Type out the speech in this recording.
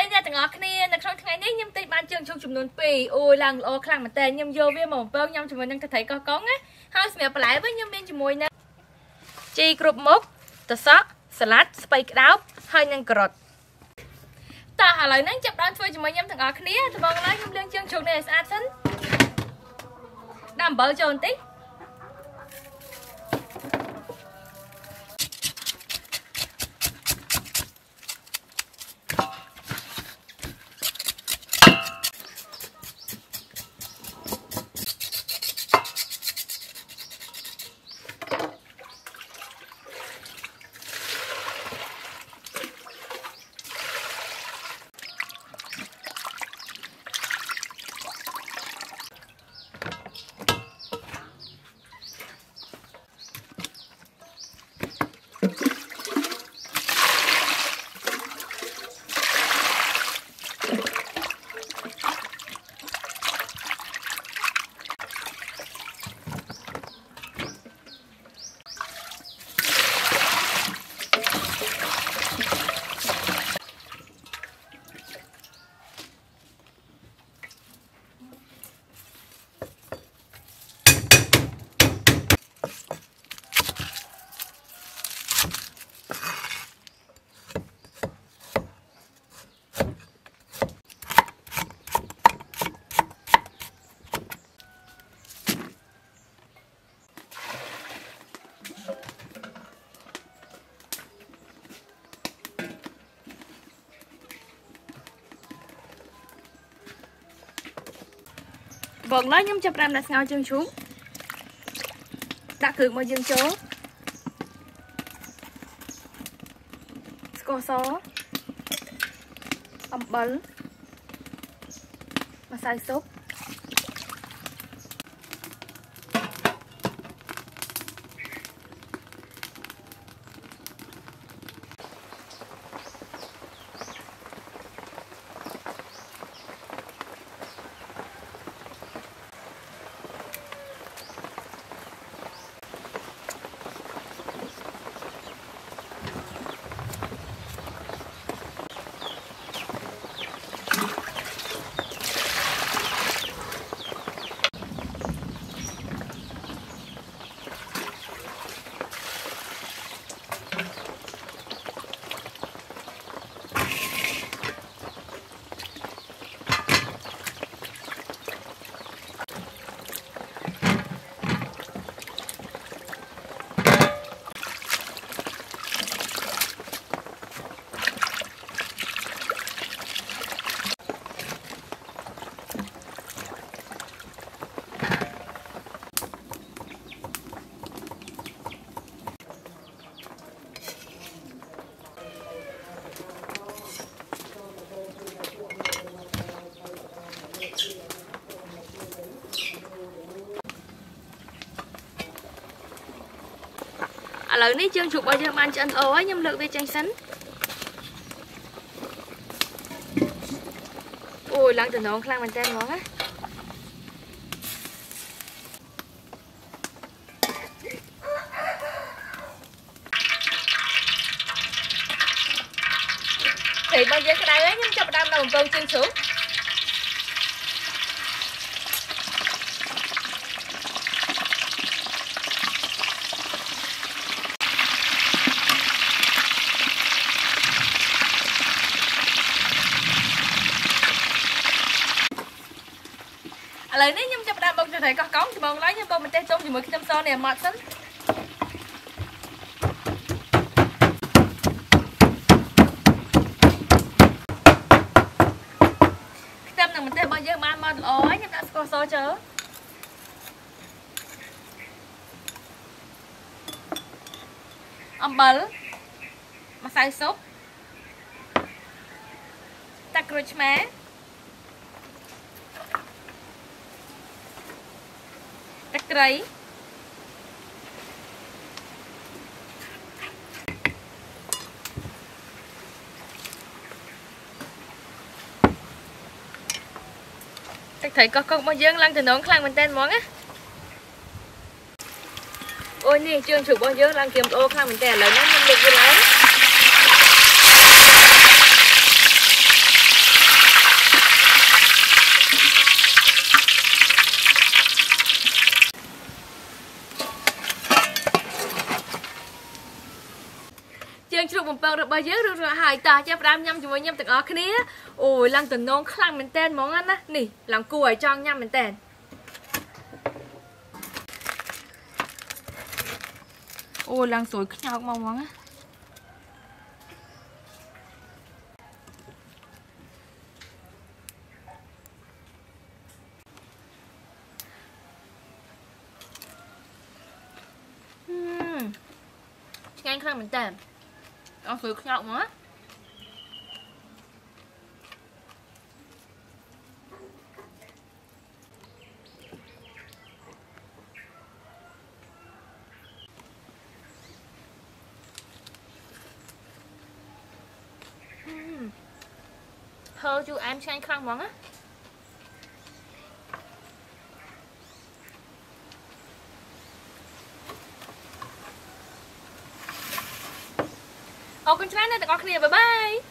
សួស្តីអ្នកទាំងអស់គ្នានៅក្នុងថ្ងៃនេះខ្ញុំទិញបានជើងឈូកចំនួន2អូយឡើងល្អខ្លាំងមែនតើខ្ញុំយកវាមកបំពងញ៉ាំជាមួយនឹងទឹកត្រីកោះកុងណាហើយសម្រាប់បន្លែវិញខ្ញុំមានជាមួយនឹងជីគ្រប់មុខតសក់សាឡាត់ស្ពៃក្តោបហើយនិងការ៉ុតតោះឥឡូវនេះចាប់ដើមធ្វើជាមួយខ្ញុំទាំងអស់គ្នាដំបូងឡើយខ្ញុំលាងជើងជ្រូកនេះឲ្យស្អាតសិនដាក់អំបិលចូលបន្តិច បងឡើយខ្ញុំចាប់ផ្ដើមដាក់ស្ងោរជើងជ្រូកដាក់គ្រឿងមកយើងចូលស្ករសអំបិលម្សៅស៊ុប ឥឡូវនេះជើងជ្រូករបស់យើងបានឆ្អិនល្អហើយខ្ញុំលើកវាចេញសិនអូយឡើងតំណងខ្លាំងមែនតើហ្មងណាពេលមកយើងក្តៅហើយខ្ញុំចាប់ផ្ដើមដល់បំពងជើងជ្រូក ឥឡូវនេះខ្ញុំចាប់ផ្ដើមបុកទឹកត្រីកោះកុងដំបូងឡើយខ្ញុំបុកម្ទេសទុំជាមួយខ្ទឹមសនេះឲ្យម៉ត់សិនខ្ទឹមនិងម្ទេសរបស់យើងបានម៉ត់ល្អហើយខ្ញុំដាក់ស្ករសចូលអំបិលម្សៅស៊ុបទឹកក្រូចឆ្មាទឹ ត្រីទឹកត្រីកោះកុករបស់យើងឡើងតំណងខ្លាំងមែនតើហ្មងណាអូយនេះជើងជ្រូករបស់យើងឡើងក្រៀមល្អខ្លាំងមែនតើឥឡូវនេះខ្ញុំលើកវាឡើង របស់យើងរួចរាល់ហើយតោះចាប់ផ្ដើមញ៉ាំជាមួយខ្ញុំទាំងអស់គ្នាអូយឡើងតំណងខ្លាំងមែនតើហ្មងណានេះឡើងគួរឲ្យចង់ញ៉ាំមែនតើអូឡើងស្រួយខ្ញោកមកហ្មងណាឆ្ងាញ់ខ្លាំងមែនតើ អស់ស្រួយខ្ញោកហ្មងណា រអែមឆ្ងាញ់ខ្លាំងហ្មងណាអរគុណច្រើនណាស់ទាំងអស់គ្នាបាយបាយ